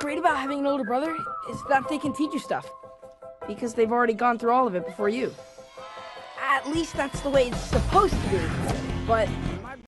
Great about having an older brother is that they can teach you stuff. Because they've already gone through all of it before you. At least that's the way it's supposed to be. But